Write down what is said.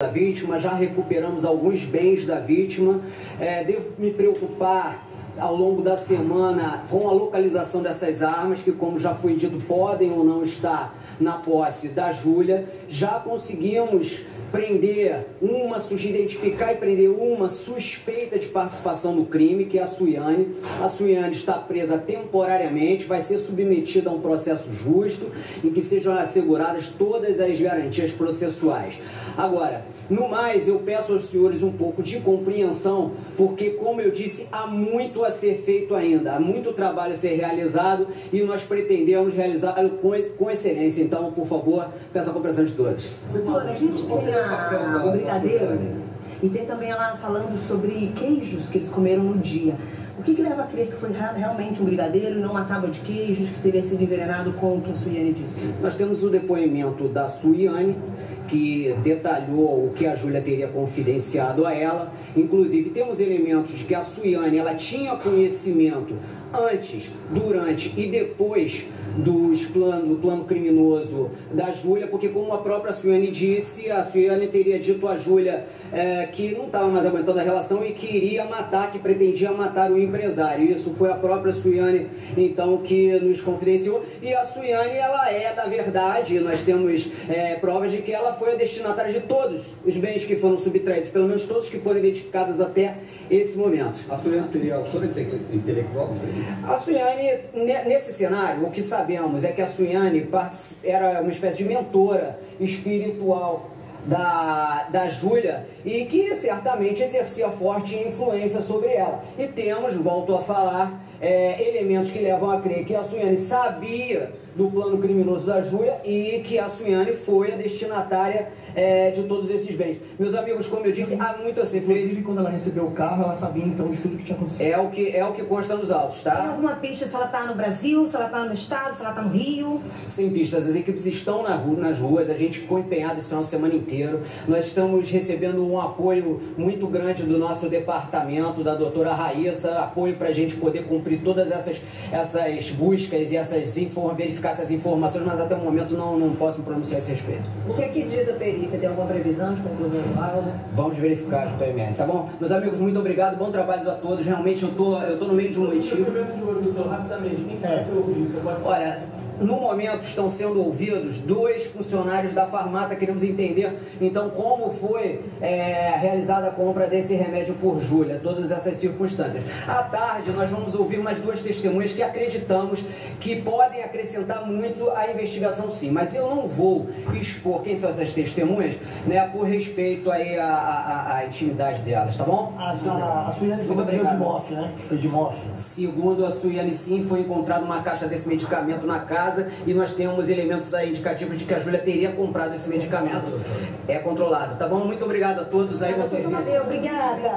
da vítima, já recuperamos alguns bens da vítima. É, devo me preocupar ao longo da semana com a localização dessas armas, que, como já foi dito, podem ou não estar na posse da Júlia. Já conseguimos prender uma, identificar e prender uma suspeita de participação no crime, que é a Suiane. A Suiane está presa temporariamente, vai ser submetida a um processo justo em que sejam asseguradas todas as garantias processuais. Agora, no mais, eu peço aos senhores um pouco de compreensão, porque, como eu disse, há muito a ser feito ainda, há muito trabalho a ser realizado e nós pretendemos realizá-lo com, com excelência. Então, por favor, peço a compreensão de todos. Doutor, a gente tem a, o brigadeiro e tem também ela falando sobre queijos que eles comeram no dia. O que, que, leva a crer que foi realmente um brigadeiro e não uma tábua de queijos que teria sido envenenado com o que a Suiane disse? Nós temos o depoimento da Suiane, que detalhou o que a Júlia teria confidenciado a ela. Inclusive, temos elementos de que a Suiane ela tinha conhecimento antes, durante e depois dos plano, do plano criminoso da Júlia, porque como a própria Suiane disse, a Suiane teria dito a Júlia é, que não estava mais aguentando a relação e que iria matar, que pretendia matar o empresário. Isso foi a própria Suiane, então, que nos confidenciou. E a Suiane, ela é, na verdade, nós temos é, provas de que ela foi a destinatária de todos os bens que foram subtraídos, pelo menos todos que foram identificados até esse momento. A Suiane seria autora intelectual? A Suiane, nesse cenário, o que sabemos é que a Suiane era uma espécie de mentora espiritual da, da Júlia e que certamente exercia forte influência sobre ela. E temos, volto a falar, é, elementos que levam a crer que a Suiane sabia do plano criminoso da Júlia e que a Suiane foi a destinatária é, de todos esses bens. Meus amigos, como eu disse, há muito a ser feito. Inclusive, quando ela recebeu o carro, ela sabia então de tudo que tinha acontecido. É o que, é o que consta nos autos, tá? Tem alguma pista se ela está no Brasil, se ela está no estado, se ela está no Rio? Sem pistas. As equipes estão na rua, nas ruas, a gente ficou empenhado esse final de semana inteiro. Nós estamos recebendo um apoio muito grande do nosso departamento, da doutora Raíssa, apoio para a gente poder cumprir todas essas, essas buscas e essas verificar essas informações, mas até o momento não, não posso me pronunciar a esse respeito. O que aqui diz a perícia? Tem alguma previsão de conclusão do laudo? Vamos verificar, JPMR, tá bom? Meus amigos, muito obrigado, bom trabalho a todos. Realmente eu tô, eu tô no meio de um motivo. Ouvido? Olha, no momento estão sendo ouvidos dois funcionários da farmácia, queremos entender então como foi é, realizada a compra desse remédio por Júlia, todas essas circunstâncias. À tarde nós vamos ouvir mais duas testemunhas que acreditamos que podem acrescentar muito à investigação sim, mas eu não vou expor quem são essas testemunhas, né, por respeito aí à, à, à intimidade delas, tá bom? A, a, a Suiane foi de MOF, né? Foi de MOF. Segundo a Suiane sim, foi encontrada uma caixa desse medicamento na casa e nós temos elementos aí indicativos de que a Júlia teria comprado esse medicamento. É controlado, tá bom? Muito obrigado a todos aí. Obrigada.